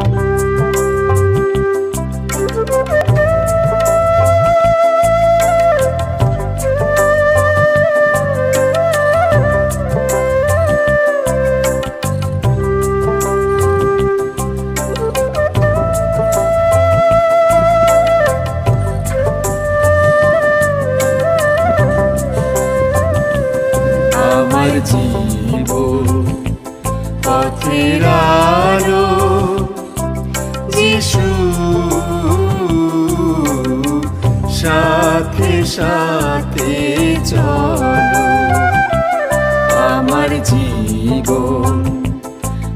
আমার সাথে চলো। আমার জীবন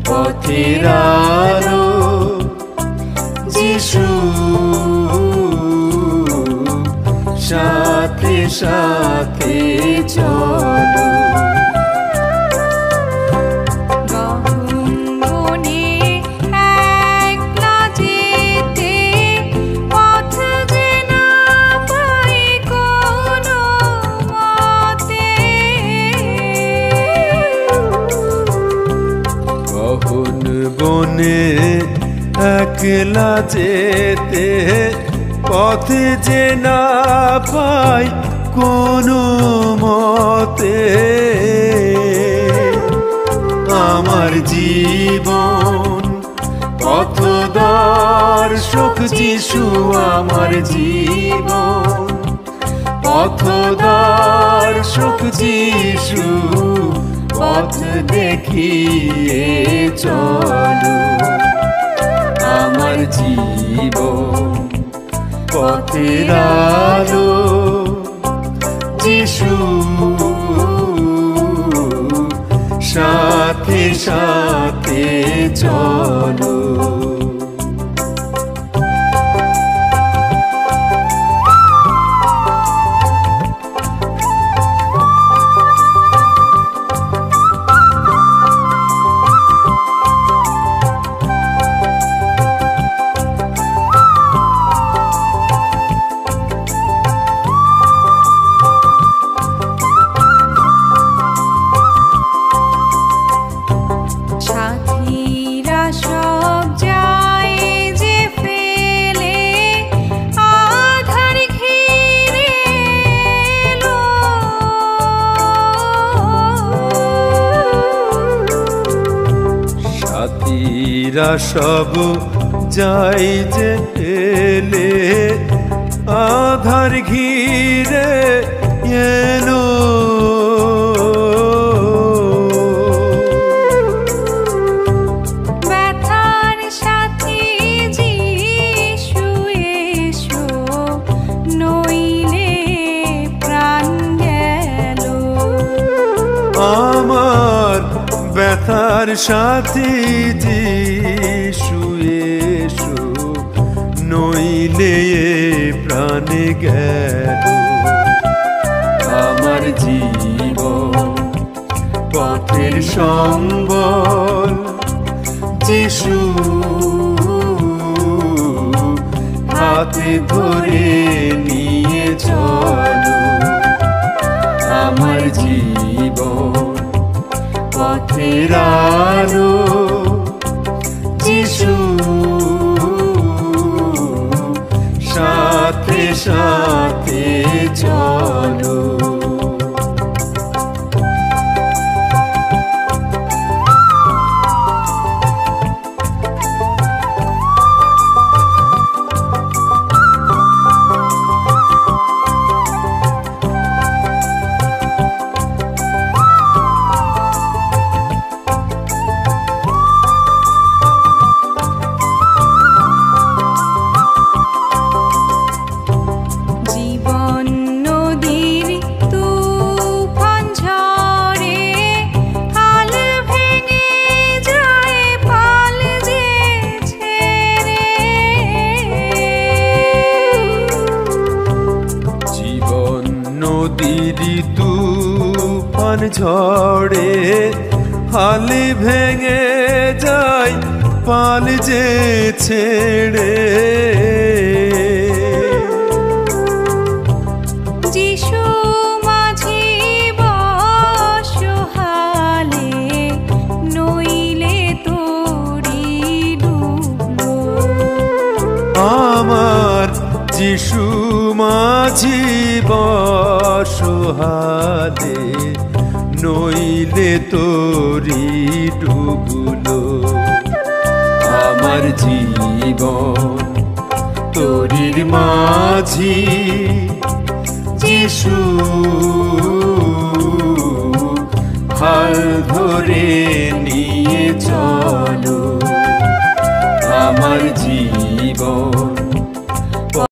পথের আলো যিশু সাথে সাথে চলো। বনে একলা যেতে পথে যে না পাই কোনো মতে। আমার জীবন পথ দর্শক যিশু, আমার জীবন পথ দর্শক যিশু, পথ দেখিয়ে চলো। জীবন পথের আলো যিশু সাথে সাথে চলো। সাথীরা সব যাই যে এলে আধার ঘিরে এলো ব্যথার সাথী এসো, নইলে প্রাণে গেল আমার জীব পথের সম্বল, যিশু হাতে ধরে নিয়ে চলো। আমার জীবন পথের আলো যিশু সাথে সাথে চলো নদীর তুফান ঝড়ে হালি ভেঙে যায় পাল যে ছেড়ে। যিশু মাঝি বসহালে নইলে তোরি ডুবুলো। আমার জীব তোরির মাঝি যিশু।